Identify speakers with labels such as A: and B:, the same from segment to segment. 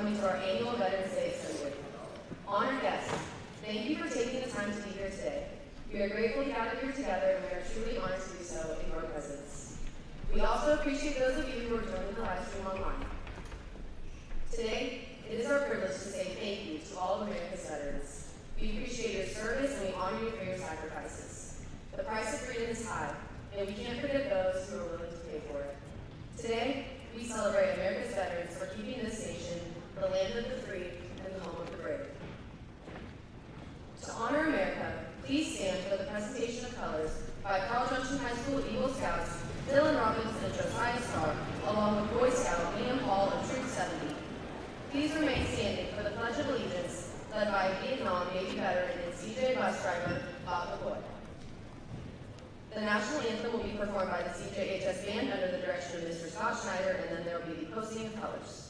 A: coming to our annual budget Vietnam-Navy veteran and CJ bus driver Bob McCoy. The national anthem will be performed by the CJHS band under the direction of Mr. Scott Schneider, and then there will be the posting of colors.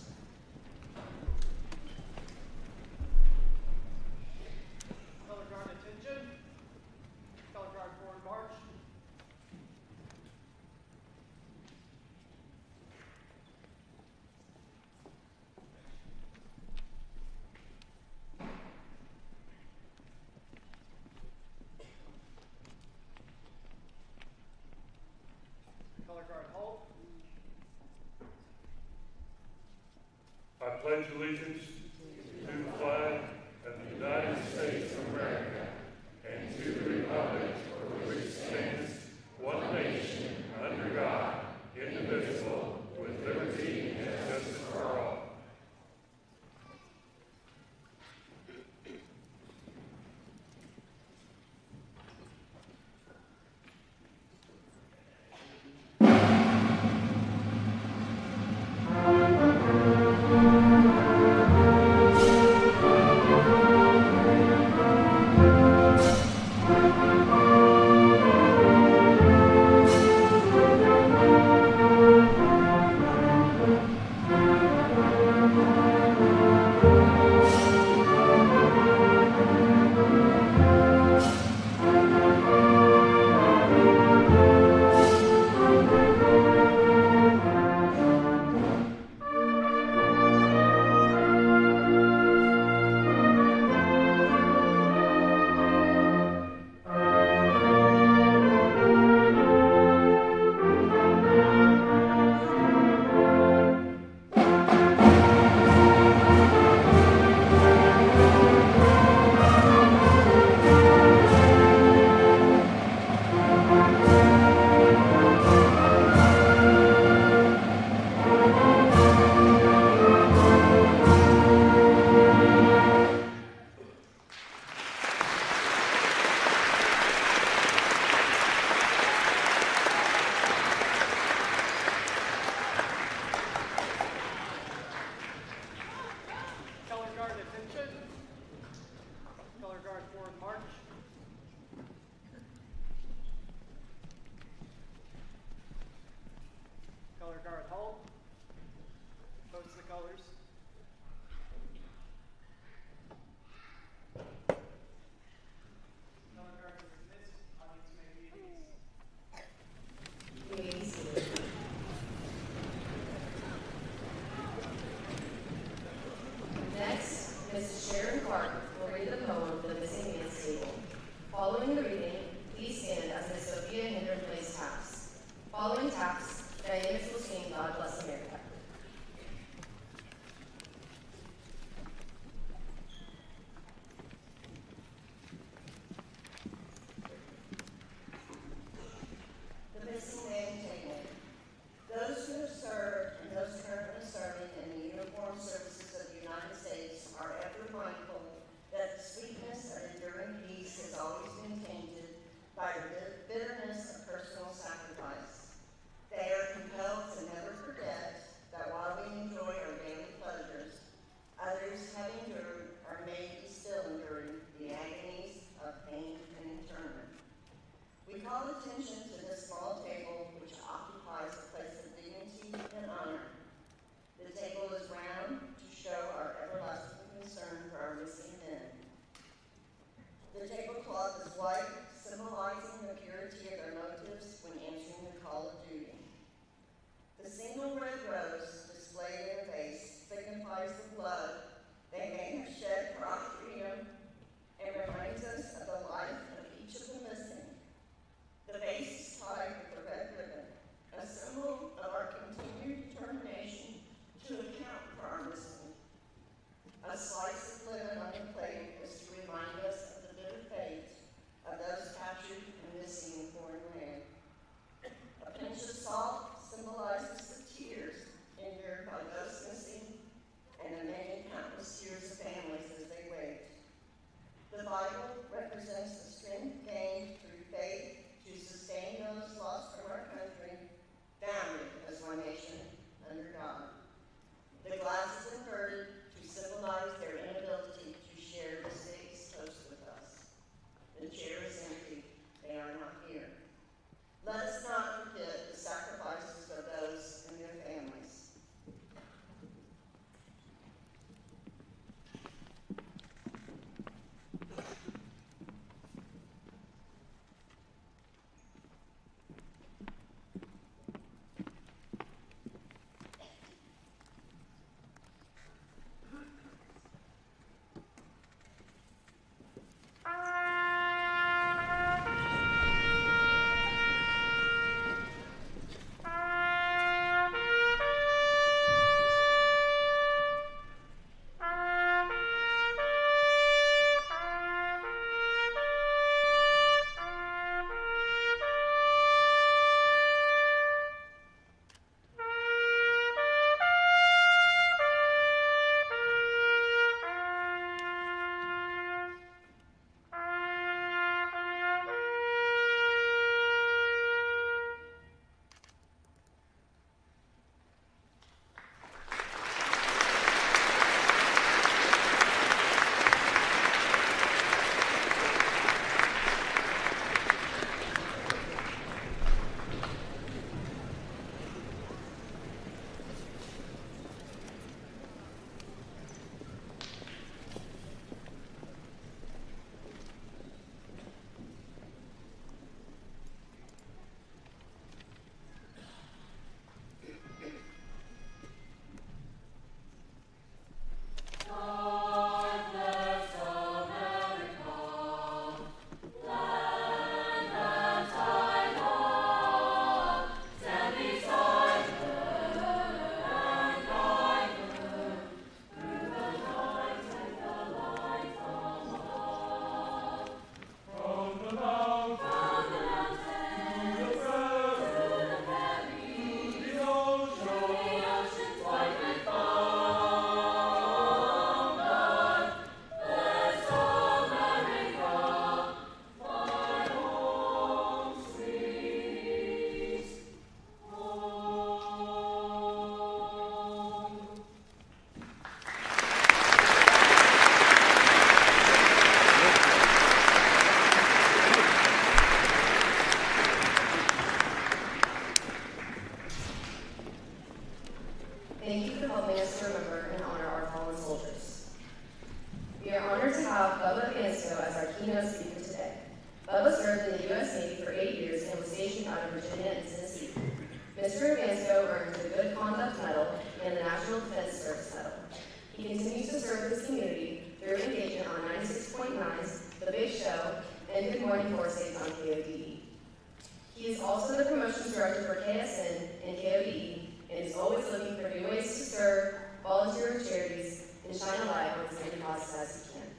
A: rely on as
B: many causes as you can.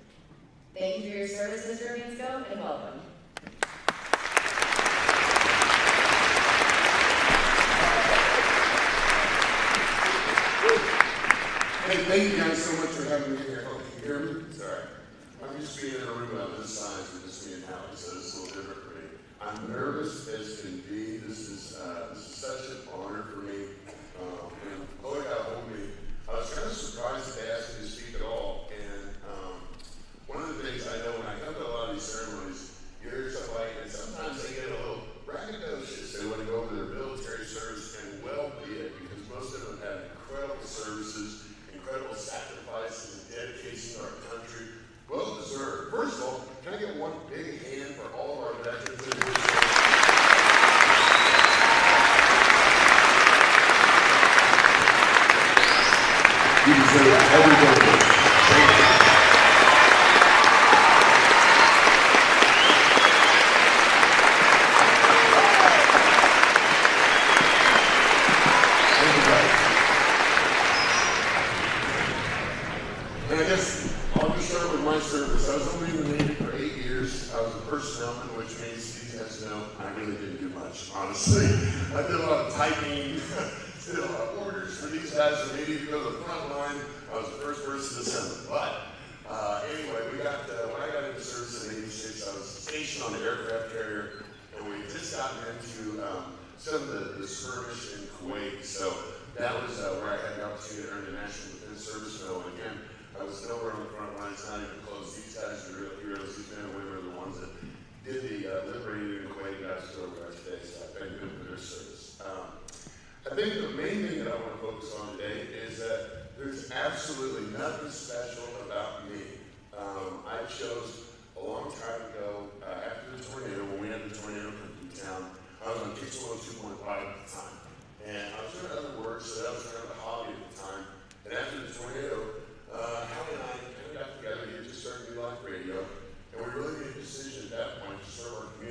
B: Thank you for your service, Mr. Ransco, and welcome.
C: Hey, thank you guys so much for having me here. I hope you hear me. Sorry. I'm used to being in a room about this size and just being and so it's a little different for me. I'm nervous as can be. This is, uh, this is such an honor for me. Um, sacrifice and dedication to our country. Well deserved. First of all, can I get one big hand for all of our veterans in here? You deserve every bit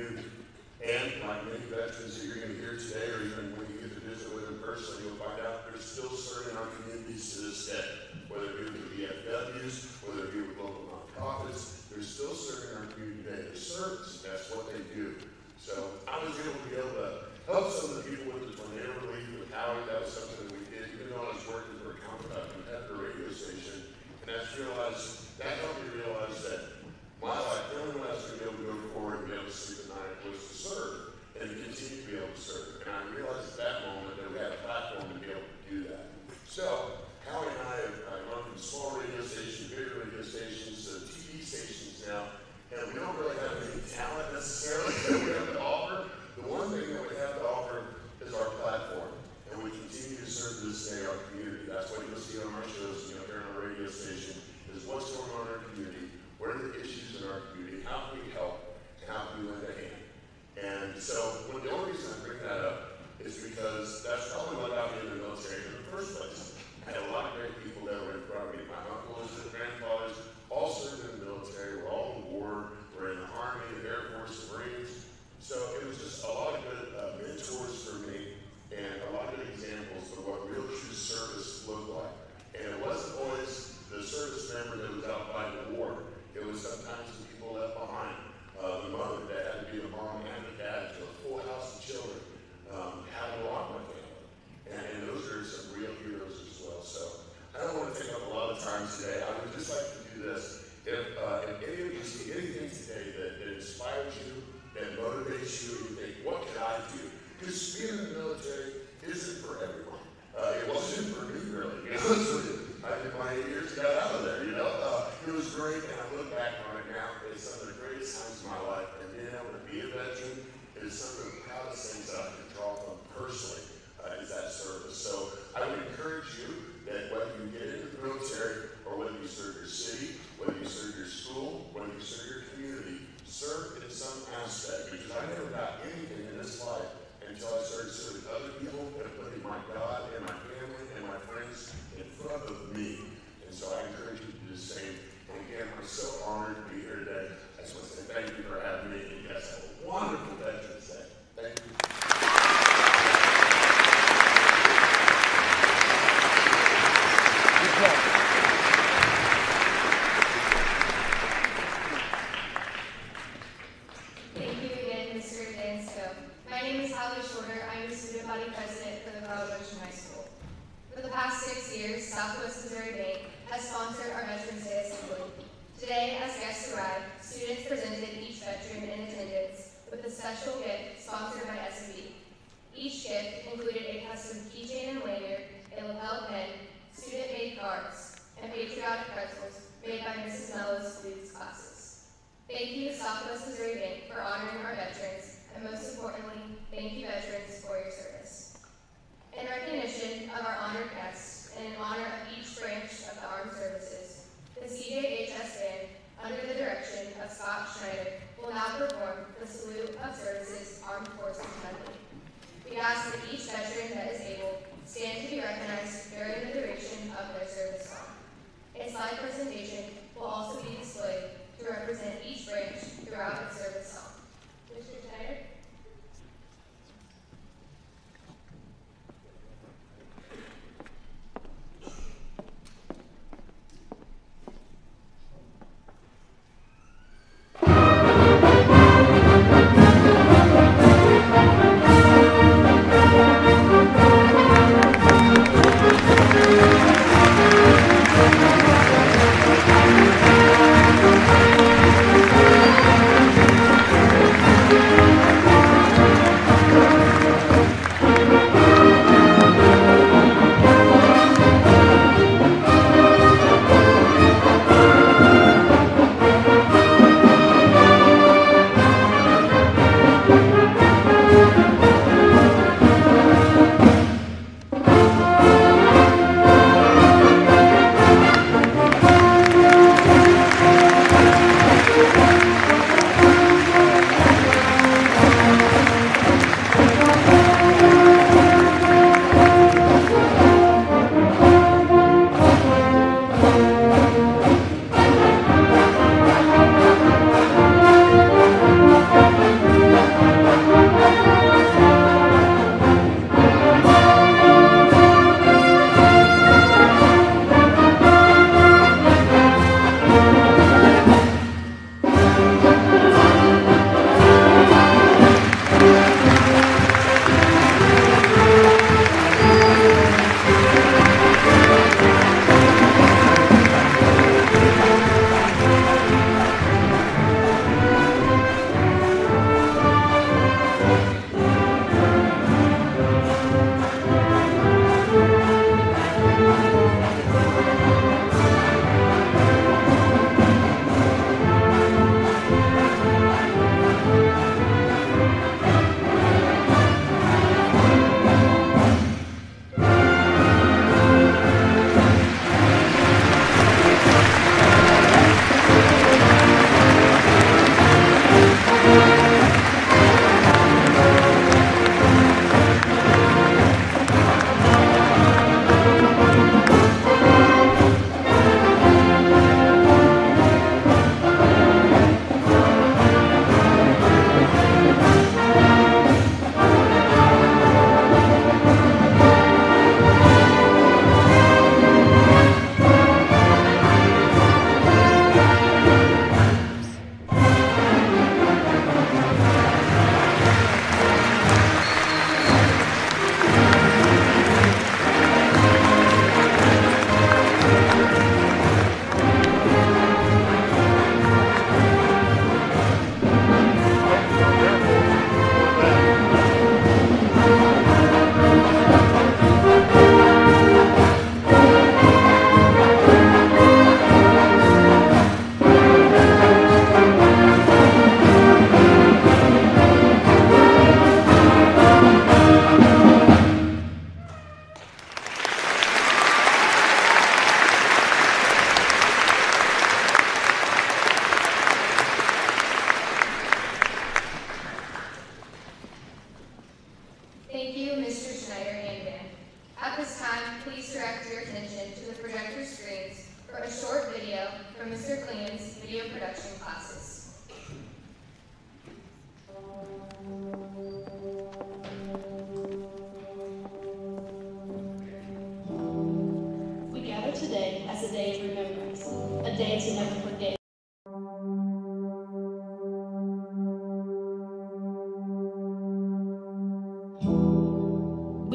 C: community. And like many veterans that you're going to hear today, or even when you get to visit with them personally, you'll find out they're still serving our communities to this day. Whether it be with the VFWs, whether it be with local nonprofits, they're still serving our community today. They're service, that's what they do. So I was able to be able to help some of the people with the tornado relief with Howard. That was something that we did, even though I was working for a company, at the radio station. And just realized, that helped me realize that my life, the only way I was going to be able to go forward and be able to sleep at night was to serve and to continue to be able to serve. And I realized at that moment that we had a platform to be able to do that. So, Howie and I have uh, gone from small radio stations, big radio stations, to TV stations now, and we don't really have any talent necessarily that we have to offer. The one thing that we have to offer is our platform, and we continue to serve to this day our community. That's what you'll see on our shows, you know, here on our radio station, is what's going on in our community, what are the issues in our community, how can we help, and how can we lend a hand. And so, well, the only reason I bring that up is because that's probably what got me in the military in the first place. I had a lot of great people that were in front of me. My uncles and grandfathers all served in the military, were all in war, were in the Army, the Air Force, the Marines. So it was just a lot of good uh, mentors for me and a lot of good examples of what real true service looked like. And it wasn't always the service member that was out fighting the war. It was sometimes the people left behind. Uh, the mother that had to be the mom and the dad to a full house of children. Um, had a lot of my family. And, and those are some real heroes as well. So I don't want to take up a lot of time today. I would just like to do this. If, uh, if any of you see anything today that, that inspires you, that motivates you, and you think, what can I do? Because being in the military isn't for everyone. Uh, it wasn't for me, really. You know? I did my eight years, got out of there, you know? Uh, it was great, and I look back on it now. It's some of the greatest times of my life. And being able to be a veteran is some of the proudest things I can draw from personally, uh, is that service. So I would encourage you that whether you get into the military or whether you serve your city, whether you serve your school, whether you serve your community, serve in some aspect. Because I never got anything in this life until I started serving other people and putting my God and my family and my friends in front of me. And so I encourage you to do the same. And again, I'm so honored to be here today. I just want to say thank you for having me. And guys have a wonderful Day. Thank you.
B: Thank you again, Mr. Dansko. My name is Hallie Shorter. I'm the student body High School. For the past six years, Southwest Missouri Bank has sponsored our Veterans Day Assembly. Today, as guests arrived, students presented each veteran in attendance with a special gift sponsored by SMB. Each gift included a custom keychain and lanyard, a lapel pen, student-made cards, and patriotic pretzels made by Mrs. Mello's Foods classes. Thank you to Southwest Missouri Bank for honoring our veterans, and most importantly, thank you veterans for your service. In recognition of our honored guests and in honor of each branch of the armed services, the CJHS Band, under the direction of Scott Schneider, will now perform the Salute of Services Armed Forces Medley. We ask that each veteran that is able stand to be recognized during the duration of their service song. A slide presentation will also be displayed to represent each branch throughout its service song. Mr. Schneider?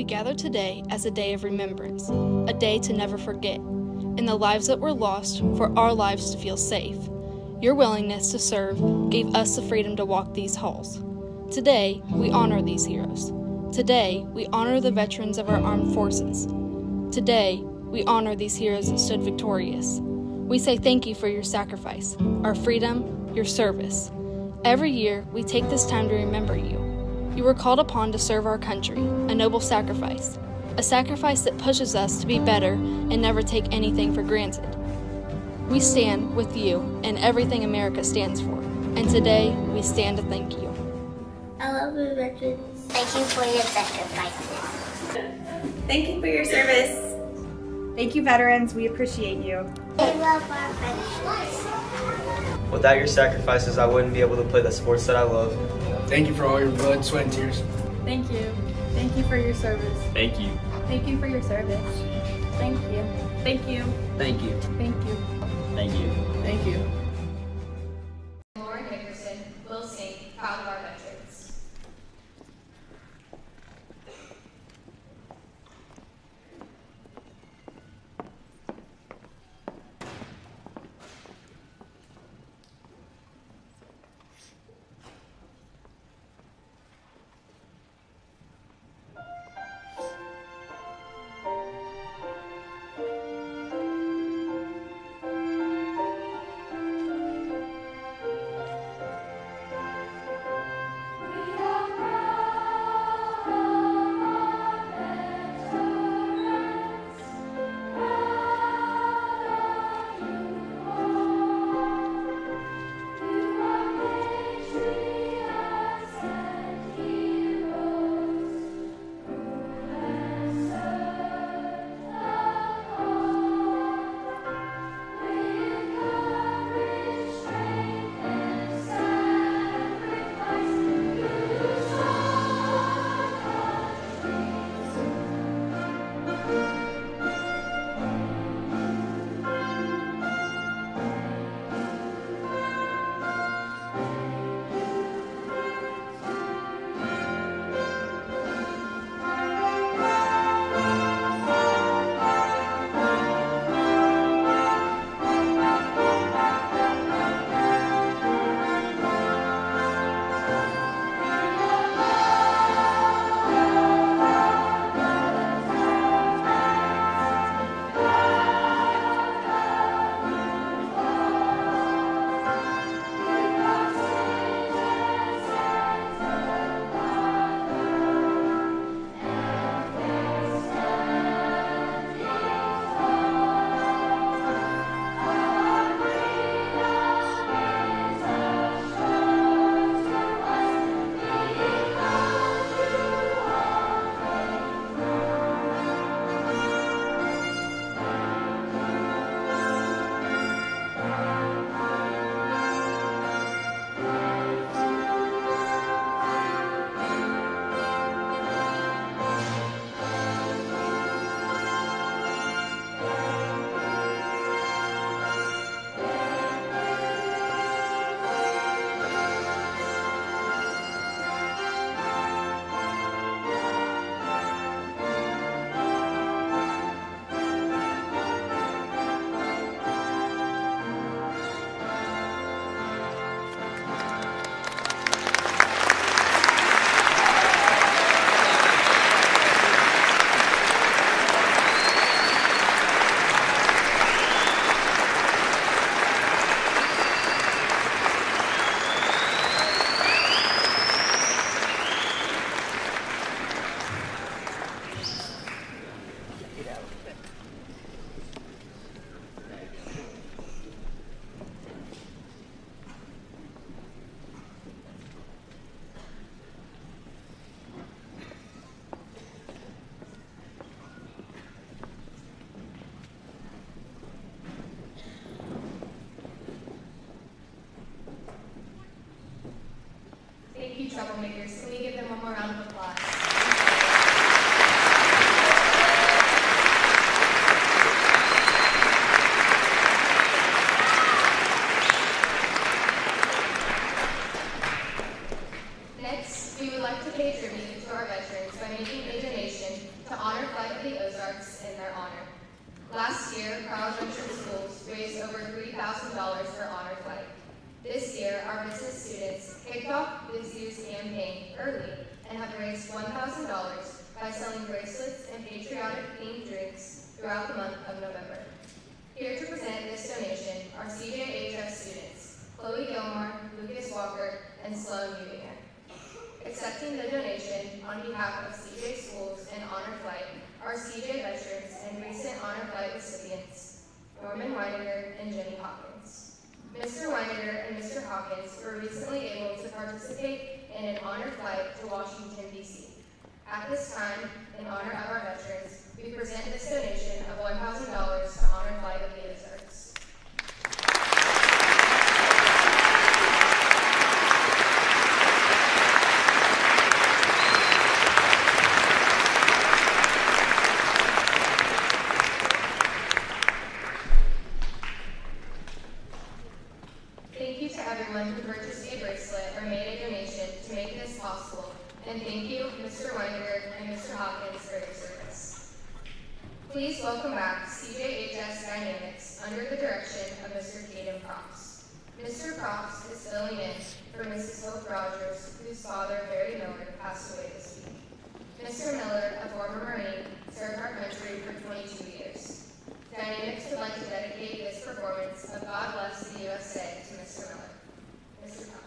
D: Gather today as a day of remembrance, a day to never forget, in the lives that were lost for our lives to feel safe. Your willingness to serve gave us the freedom to walk these halls. Today, we honor these heroes. Today, we honor the veterans of our armed forces. Today, we honor these heroes that stood victorious. We say thank you for your sacrifice, our freedom, your service. Every year, we take this time to remember you. You were called upon to serve our country, a noble sacrifice, a sacrifice that pushes us to be better and never take anything for granted. We stand with you and everything America stands for, and today we stand to thank you.
E: I love you, veterans. Thank you for your sacrifices.
F: Thank you for your service.
G: Thank you, veterans. We appreciate you.
E: We love our veterans.
H: Without your sacrifices, I wouldn't be able to play the sports that I love.
I: Thank you for all your blood, sweat, and tears.
G: Thank you. Thank you for your service.
I: Thank you.
G: Thank you for your service. Thank you. Thank you.
I: Thank you.
G: Thank you.
I: Thank you.
J: Thank you.
B: Lauren Nickerson will sing Proud of Our troublemaker throughout the month of November. Here to present this donation are CJHS students, Chloe Gilmore, Lucas Walker, and Sloan Ubinger. Accepting the donation on behalf of CJ Schools and Honor Flight are CJ veterans and recent Honor Flight recipients, Norman Weininger and Jenny Hawkins. Mr. Weininger and Mr. Hawkins were recently able to participate in an honor flight to Washington, D.C. At this time, in honor of our veterans, we present this donation of $1,000 to Honor Flight of the Ozarks. Please welcome back CJHS Dynamics under the direction of Mr. Caden Props. Mr. Props is filling in for Mrs. Hope Rogers, whose father, Barry Miller, passed away this week. Mr. Miller, a former Marine, served our country for 22 years. Dynamics would like to dedicate this performance of God Bless the USA to Mr. Miller. Mr. Props.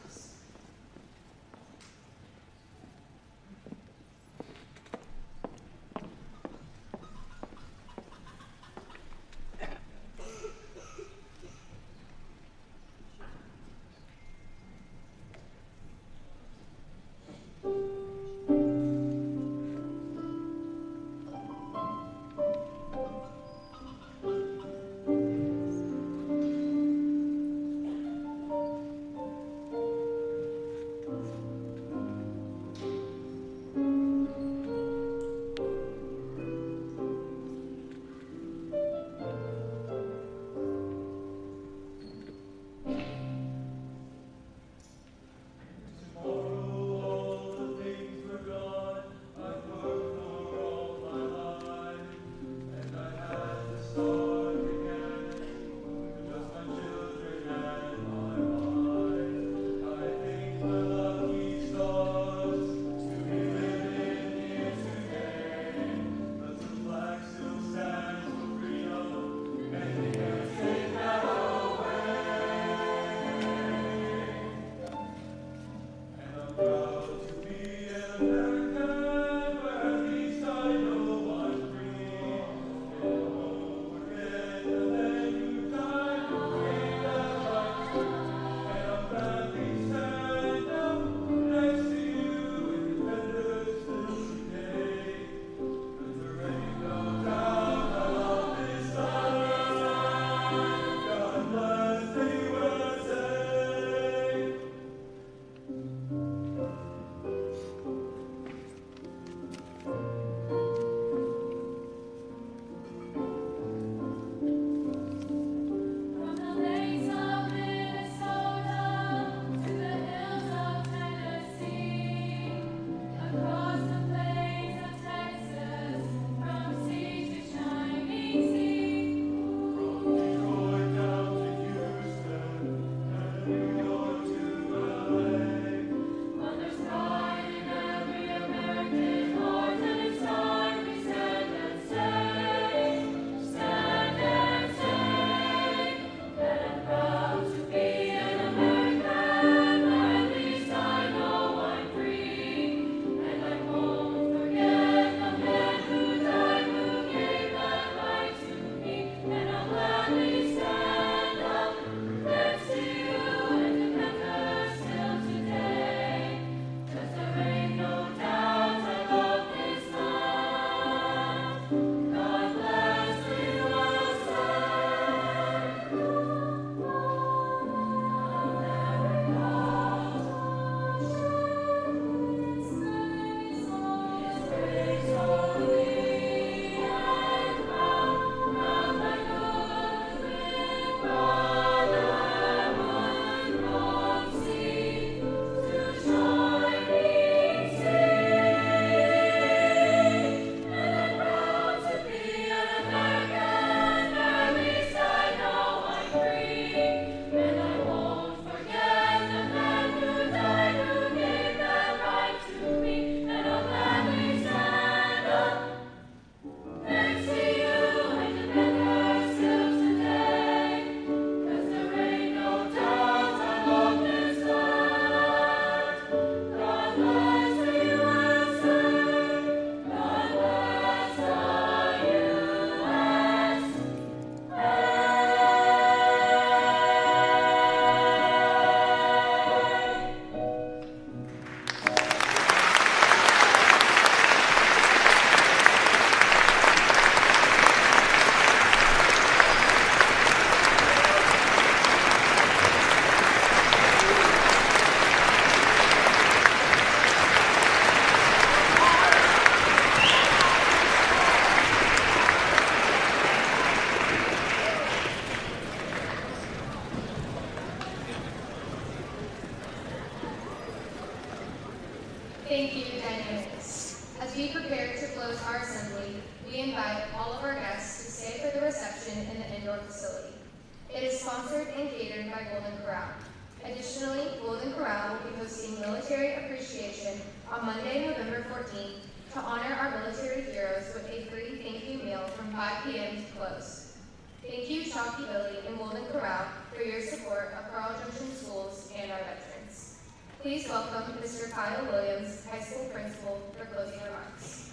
B: Military Appreciation on Monday, November 14th to honor our military heroes with a free thank you meal from 5 p.m. to close. Thank you, Chalky Billy and Golden Corral, for your support of Carl Junction Schools and our veterans. Please welcome Mr. Kyle Williams, High School Principal, for closing remarks.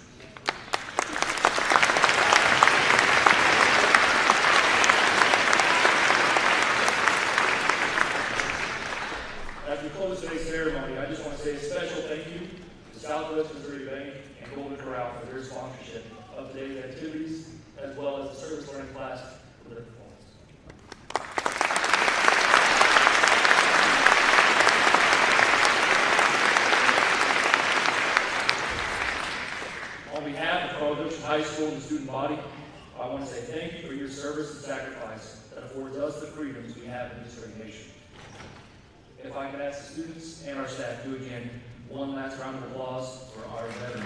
K: As we close today's ceremony, I just want to say a special thank you to Southwest Missouri Bank and Golden Corral for their sponsorship of today's activities, as well as the service learning class for their performance. On behalf of Carl High School and the student body, I want to say thank you for your service and sacrifice that affords us the freedoms we have in this great nation. If I could ask the students and our staff to again, one last round of applause for our veterans.